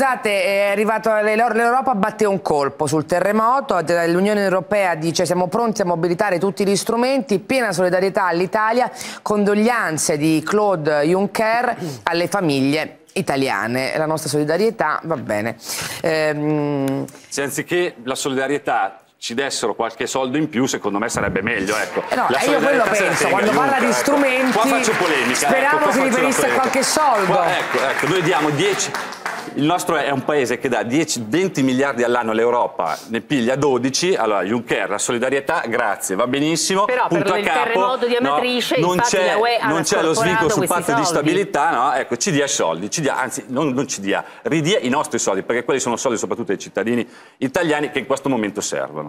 Scusate, è arrivato l'Europa batte un colpo sul terremoto, l'Unione Europea dice siamo pronti a mobilitare tutti gli strumenti, piena solidarietà all'Italia, condoglianze di Claude Juncker alle famiglie italiane, la nostra solidarietà va bene. Ehm... Se anziché la solidarietà ci dessero qualche soldo in più, secondo me sarebbe meglio. Ecco. Eh no, io quello penso, quando parla di ecco. strumenti, qua faccio polemica, speriamo ecco, si riferisse a qualche soldo. Qua, ecco, ecco, noi diamo 10 il nostro è un paese che dà 10, 20 miliardi all'anno all'Europa, ne piglia 12. Allora, Juncker, la solidarietà, grazie, va benissimo. Però Punto per il capo, terremoto di Amatrice, no, non c'è, non c'è lo svincolo sul patto soldi. di stabilità, no? Ecco, ci dia soldi, ci dia, anzi, non, non ci dia, ridia i nostri soldi, perché quelli sono soldi soprattutto dei cittadini italiani che in questo momento servono.